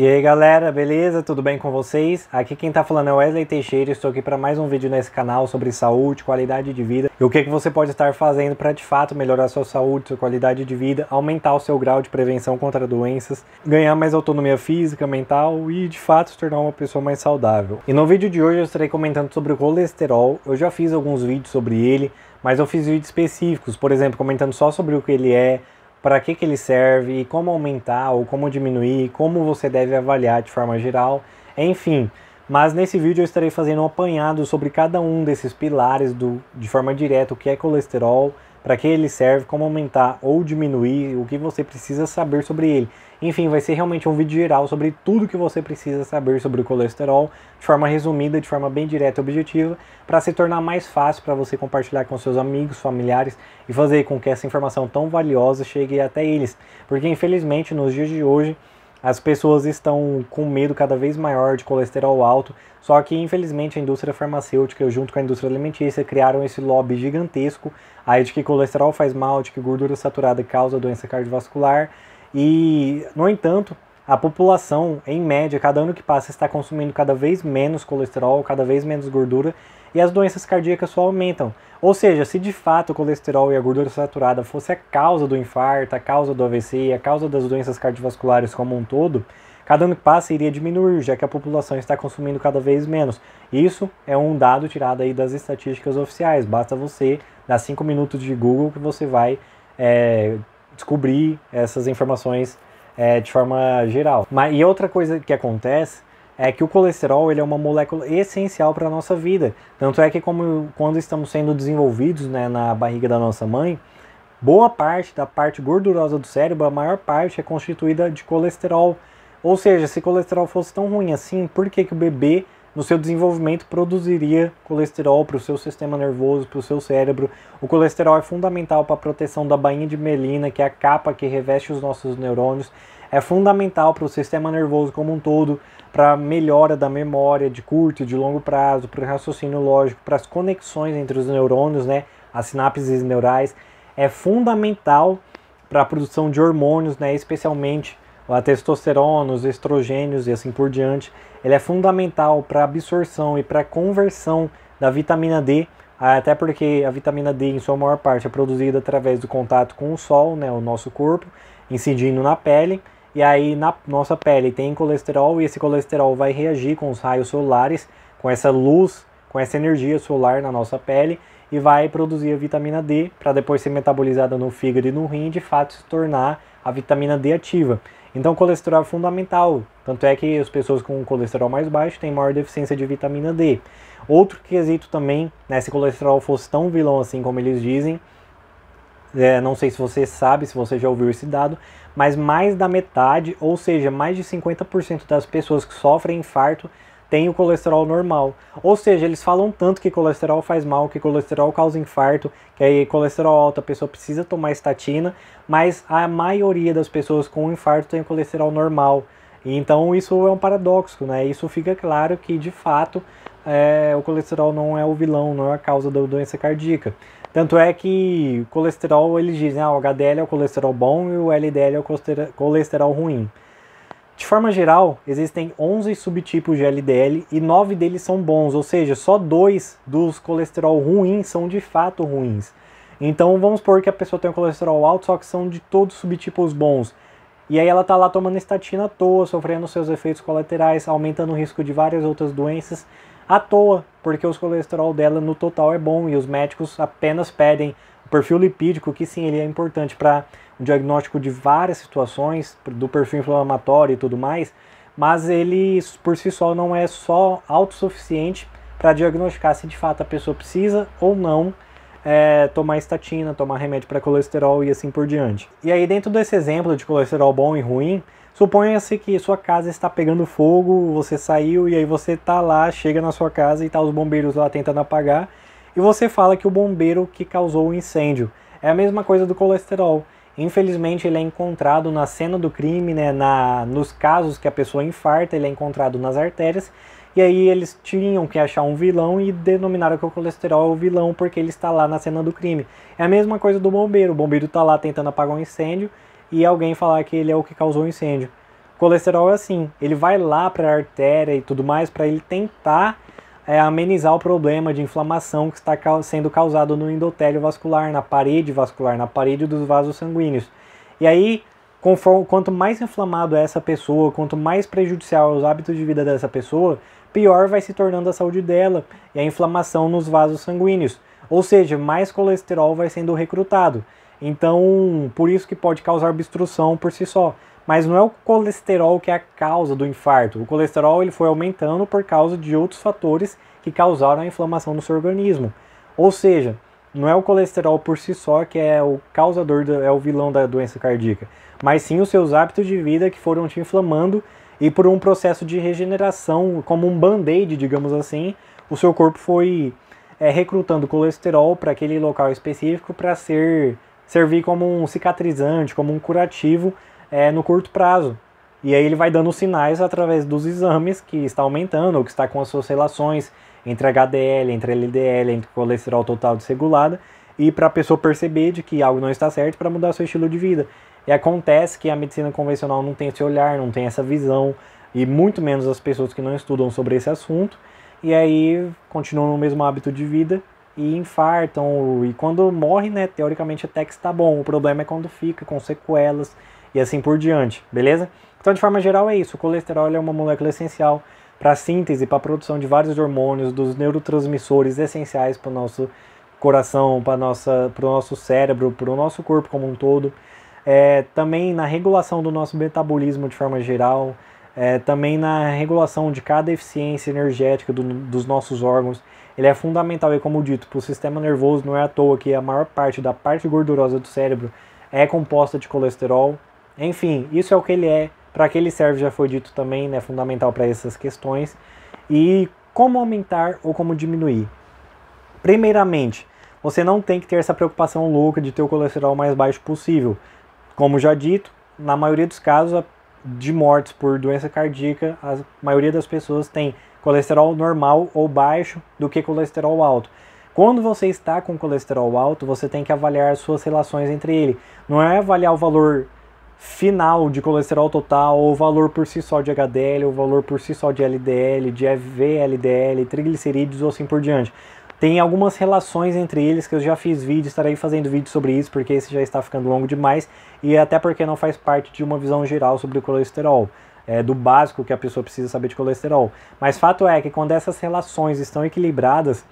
E aí galera, beleza? Tudo bem com vocês? Aqui quem tá falando é Wesley Teixeira, estou aqui para mais um vídeo nesse canal sobre saúde, qualidade de vida e o que, que você pode estar fazendo para de fato melhorar sua saúde, sua qualidade de vida, aumentar o seu grau de prevenção contra doenças, ganhar mais autonomia física, mental e de fato se tornar uma pessoa mais saudável. E no vídeo de hoje eu estarei comentando sobre o colesterol, eu já fiz alguns vídeos sobre ele, mas eu fiz vídeos específicos, por exemplo, comentando só sobre o que ele é, para que, que ele serve, como aumentar ou como diminuir, como você deve avaliar de forma geral, enfim. Mas nesse vídeo eu estarei fazendo um apanhado sobre cada um desses pilares do, de forma direta, o que é colesterol, para que ele serve, como aumentar ou diminuir, o que você precisa saber sobre ele. Enfim, vai ser realmente um vídeo geral sobre tudo que você precisa saber sobre o colesterol, de forma resumida, de forma bem direta e objetiva, para se tornar mais fácil para você compartilhar com seus amigos, familiares e fazer com que essa informação tão valiosa chegue até eles. Porque infelizmente nos dias de hoje as pessoas estão com medo cada vez maior de colesterol alto, só que infelizmente a indústria farmacêutica, junto com a indústria alimentícia, criaram esse lobby gigantesco aí de que colesterol faz mal, de que gordura saturada causa doença cardiovascular. E, no entanto, a população, em média, cada ano que passa, está consumindo cada vez menos colesterol, cada vez menos gordura, e as doenças cardíacas só aumentam. Ou seja, se de fato o colesterol e a gordura saturada fosse a causa do infarto, a causa do AVC, a causa das doenças cardiovasculares como um todo, cada ano que passa iria diminuir, já que a população está consumindo cada vez menos. Isso é um dado tirado aí das estatísticas oficiais. Basta você dar 5 minutos de Google que você vai é, descobrir essas informações é, de forma geral. Mas, e outra coisa que acontece é que o colesterol ele é uma molécula essencial para a nossa vida. Tanto é que como, quando estamos sendo desenvolvidos né, na barriga da nossa mãe, boa parte da parte gordurosa do cérebro, a maior parte é constituída de colesterol. Ou seja, se colesterol fosse tão ruim assim, por que, que o bebê no seu desenvolvimento produziria colesterol para o seu sistema nervoso, para o seu cérebro. O colesterol é fundamental para a proteção da bainha de melina, que é a capa que reveste os nossos neurônios. É fundamental para o sistema nervoso como um todo, para a melhora da memória de curto e de longo prazo, para o raciocínio lógico, para as conexões entre os neurônios, né, as sinapses neurais. É fundamental para a produção de hormônios, né, especialmente a testosterona, os estrogênios e assim por diante. Ele é fundamental para a absorção e para a conversão da vitamina D, até porque a vitamina D, em sua maior parte, é produzida através do contato com o sol, né, o nosso corpo, incidindo na pele e aí na nossa pele tem colesterol e esse colesterol vai reagir com os raios solares, com essa luz, com essa energia solar na nossa pele e vai produzir a vitamina D para depois ser metabolizada no fígado e no rim de fato se tornar a vitamina D ativa. Então colesterol é fundamental, tanto é que as pessoas com colesterol mais baixo têm maior deficiência de vitamina D. Outro quesito também, né, se colesterol fosse tão vilão assim como eles dizem, é, não sei se você sabe, se você já ouviu esse dado, mas mais da metade, ou seja, mais de 50% das pessoas que sofrem infarto têm o colesterol normal. Ou seja, eles falam tanto que colesterol faz mal, que colesterol causa infarto, que aí colesterol alto a pessoa precisa tomar estatina, mas a maioria das pessoas com infarto tem o colesterol normal. Então isso é um paradoxo, né? Isso fica claro que de fato é, o colesterol não é o vilão, não é a causa da doença cardíaca. Tanto é que colesterol, eles dizem, ah, o HDL é o colesterol bom e o LDL é o colesterol ruim. De forma geral, existem 11 subtipos de LDL e 9 deles são bons, ou seja, só dois dos colesterol ruins são de fato ruins. Então vamos supor que a pessoa tem um colesterol alto, só que são de todos subtipos bons. E aí ela tá lá tomando estatina à toa, sofrendo seus efeitos colaterais, aumentando o risco de várias outras doenças à toa, porque o colesterol dela no total é bom e os médicos apenas pedem perfil lipídico, que sim, ele é importante para o diagnóstico de várias situações, do perfil inflamatório e tudo mais, mas ele por si só não é só autossuficiente para diagnosticar se de fato a pessoa precisa ou não é, tomar estatina, tomar remédio para colesterol e assim por diante. E aí, dentro desse exemplo de colesterol bom e ruim, Suponha-se que sua casa está pegando fogo, você saiu e aí você tá lá, chega na sua casa e tá os bombeiros lá tentando apagar, e você fala que o bombeiro que causou o incêndio. É a mesma coisa do colesterol. Infelizmente ele é encontrado na cena do crime, né, na, nos casos que a pessoa infarta, ele é encontrado nas artérias, e aí eles tinham que achar um vilão e denominaram que o colesterol é o vilão porque ele está lá na cena do crime. É a mesma coisa do bombeiro, o bombeiro está lá tentando apagar um incêndio, e alguém falar que ele é o que causou o incêndio. colesterol é assim, ele vai lá para a artéria e tudo mais para ele tentar é, amenizar o problema de inflamação que está sendo causado no endotélio vascular, na parede vascular, na parede dos vasos sanguíneos. E aí, conforme, quanto mais inflamado é essa pessoa, quanto mais prejudicial os hábitos de vida dessa pessoa, pior vai se tornando a saúde dela e a inflamação nos vasos sanguíneos. Ou seja, mais colesterol vai sendo recrutado. Então, por isso que pode causar obstrução por si só. Mas não é o colesterol que é a causa do infarto. O colesterol ele foi aumentando por causa de outros fatores que causaram a inflamação no seu organismo. Ou seja, não é o colesterol por si só que é o causador, é o vilão da doença cardíaca, mas sim os seus hábitos de vida que foram te inflamando e por um processo de regeneração, como um band-aid, digamos assim, o seu corpo foi é, recrutando colesterol para aquele local específico para ser servir como um cicatrizante, como um curativo é, no curto prazo. E aí ele vai dando sinais através dos exames que está aumentando ou que está com as suas relações entre HDL, entre LDL, entre colesterol total desregulada e para a pessoa perceber de que algo não está certo para mudar seu estilo de vida. E acontece que a medicina convencional não tem esse olhar, não tem essa visão e muito menos as pessoas que não estudam sobre esse assunto e aí continuam no mesmo hábito de vida e infartam e quando morre, né, teoricamente até que está bom. O problema é quando fica com sequelas e assim por diante, beleza? Então, de forma geral, é isso. O colesterol é uma molécula essencial para a síntese, para a produção de vários hormônios, dos neurotransmissores essenciais para o nosso coração, para o nosso cérebro, para o nosso corpo como um todo. É, também na regulação do nosso metabolismo de forma geral, é, também na regulação de cada eficiência energética do, dos nossos órgãos. Ele é fundamental e, como dito, para o sistema nervoso, não é à toa que a maior parte da parte gordurosa do cérebro é composta de colesterol. Enfim, isso é o que ele é, para que ele serve já foi dito também, né, fundamental para essas questões. E como aumentar ou como diminuir? Primeiramente, você não tem que ter essa preocupação louca de ter o colesterol mais baixo possível. Como já dito, na maioria dos casos de mortes por doença cardíaca, a maioria das pessoas tem colesterol normal ou baixo do que colesterol alto. Quando você está com colesterol alto, você tem que avaliar as suas relações entre ele. Não é avaliar o valor final de colesterol total, o valor por si só de HDL, o valor por si só de LDL, de VLDL, triglicerídeos ou assim por diante. Tem algumas relações entre eles que eu já fiz vídeo, estarei fazendo vídeo sobre isso, porque esse já está ficando longo demais, e até porque não faz parte de uma visão geral sobre o colesterol. É, do básico que a pessoa precisa saber de colesterol. Mas fato é que quando essas relações estão equilibradas,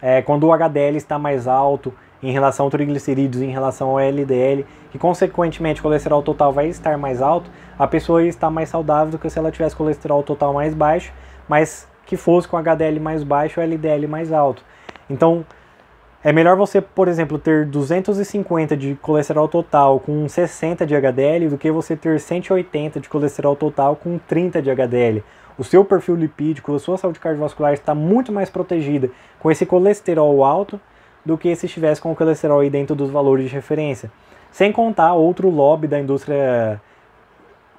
é, quando o HDL está mais alto, em relação ao triglicerídeos, em relação ao LDL, que consequentemente o colesterol total vai estar mais alto, a pessoa está mais saudável do que se ela tivesse colesterol total mais baixo, mas que fosse com HDL mais baixo ou LDL mais alto. Então, é melhor você, por exemplo, ter 250 de colesterol total com 60 de HDL do que você ter 180 de colesterol total com 30 de HDL. O seu perfil lipídico, a sua saúde cardiovascular está muito mais protegida com esse colesterol alto do que se estivesse com o colesterol aí dentro dos valores de referência. Sem contar outro lobby da indústria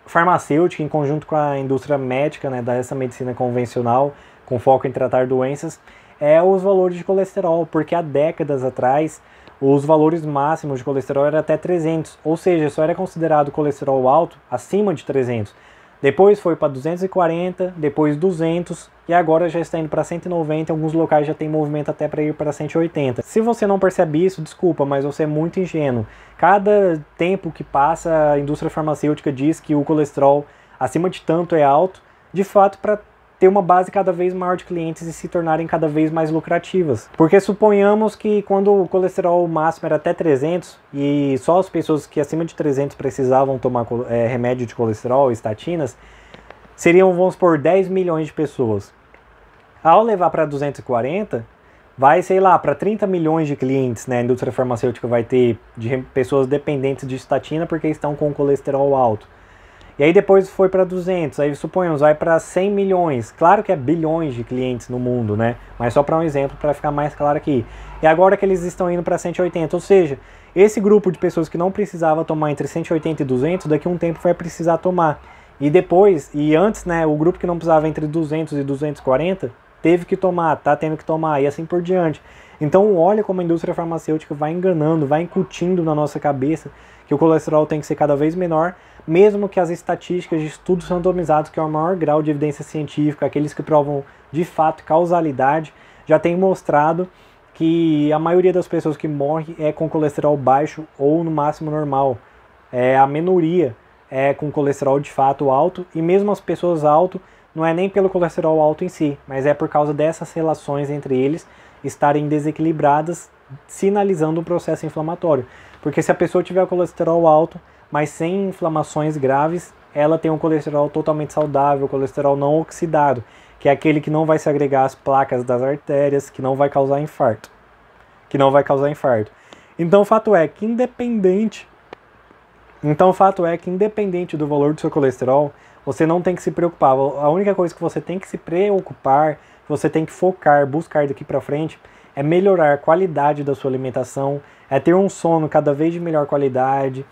farmacêutica em conjunto com a indústria médica, né, dessa medicina convencional, com foco em tratar doenças, é os valores de colesterol, porque há décadas atrás os valores máximos de colesterol eram até 300, ou seja, só era considerado colesterol alto acima de 300. Depois foi para 240, depois 200 e agora já está indo para 190. Em alguns locais já tem movimento até para ir para 180. Se você não percebe isso, desculpa, mas você é muito ingênuo. Cada tempo que passa, a indústria farmacêutica diz que o colesterol acima de tanto é alto, de fato, para ter uma base cada vez maior de clientes e se tornarem cada vez mais lucrativas. Porque suponhamos que quando o colesterol máximo era até 300 e só as pessoas que acima de 300 precisavam tomar é, remédio de colesterol, estatinas, seriam, vamos por 10 milhões de pessoas. Ao levar para 240, vai, sei lá, para 30 milhões de clientes, né? A indústria farmacêutica vai ter de pessoas dependentes de estatina porque estão com colesterol alto. E aí depois foi para 200, aí suponhamos, vai para 100 milhões. Claro que é bilhões de clientes no mundo, né? Mas só para um exemplo, para ficar mais claro aqui. E agora que eles estão indo para 180, ou seja, esse grupo de pessoas que não precisava tomar entre 180 e 200, daqui a um tempo vai precisar tomar. E depois, e antes, né, o grupo que não precisava entre 200 e 240, teve que tomar, tá tendo que tomar, e assim por diante. Então, olha como a indústria farmacêutica vai enganando, vai incutindo na nossa cabeça que o colesterol tem que ser cada vez menor mesmo que as estatísticas de estudos randomizados, que é o maior grau de evidência científica, aqueles que provam de fato causalidade, já tem mostrado que a maioria das pessoas que morrem é com colesterol baixo ou no máximo normal. É a minoria é com colesterol de fato alto e mesmo as pessoas alto não é nem pelo colesterol alto em si, mas é por causa dessas relações entre eles estarem desequilibradas, sinalizando um processo inflamatório. Porque se a pessoa tiver colesterol alto, mas sem inflamações graves, ela tem um colesterol totalmente saudável, colesterol não oxidado, que é aquele que não vai se agregar às placas das artérias, que não vai causar infarto. Que não vai causar infarto. Então o fato é que independente então o fato é que independente do valor do seu colesterol, você não tem que se preocupar. A única coisa que você tem que se preocupar, você tem que focar, buscar daqui para frente, é melhorar a qualidade da sua alimentação, é ter um sono cada vez de melhor qualidade,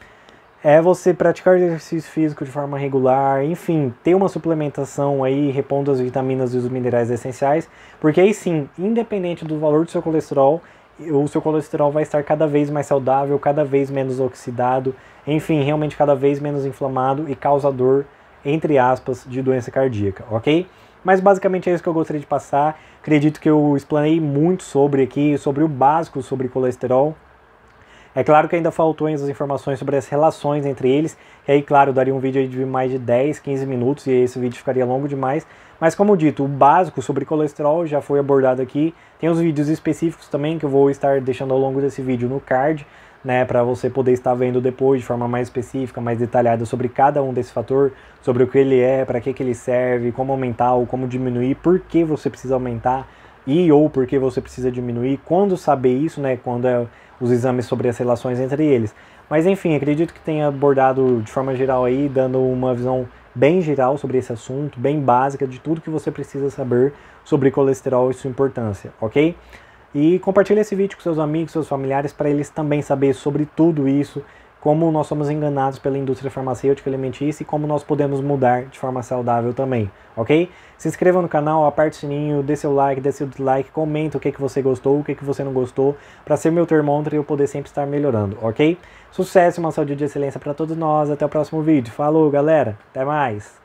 é você praticar exercício físico de forma regular, enfim, ter uma suplementação aí, repondo as vitaminas e os minerais essenciais, porque aí sim, independente do valor do seu colesterol, o seu colesterol vai estar cada vez mais saudável, cada vez menos oxidado, enfim, realmente cada vez menos inflamado e causador, entre aspas, de doença cardíaca, ok? Mas basicamente é isso que eu gostaria de passar. Acredito que eu explanei muito sobre aqui, sobre o básico sobre colesterol. É claro que ainda faltou as informações sobre as relações entre eles, e aí, claro, daria um vídeo de mais de 10, 15 minutos, e esse vídeo ficaria longo demais. Mas como dito, o básico sobre colesterol já foi abordado aqui. Tem os vídeos específicos também que eu vou estar deixando ao longo desse vídeo no card, né, para você poder estar vendo depois de forma mais específica, mais detalhada sobre cada um desse fator, sobre o que ele é, para que, que ele serve, como aumentar ou como diminuir, por que você precisa aumentar e ou por que você precisa diminuir, quando saber isso, né, quando é os exames sobre as relações entre eles. Mas enfim, acredito que tenha abordado de forma geral aí, dando uma visão bem geral sobre esse assunto, bem básica de tudo que você precisa saber sobre colesterol e sua importância, ok? E compartilhe esse vídeo com seus amigos, seus familiares, para eles também saber sobre tudo isso, como nós somos enganados pela indústria farmacêutica alimentícia e como nós podemos mudar de forma saudável também, ok? Se inscreva no canal, aperte o sininho, dê seu like, dê seu dislike, comenta o que, que você gostou, o que, que você não gostou, para ser meu termômetro e eu poder sempre estar melhorando, ok? Sucesso uma saúde de excelência para todos nós, até o próximo vídeo. Falou, galera, até mais!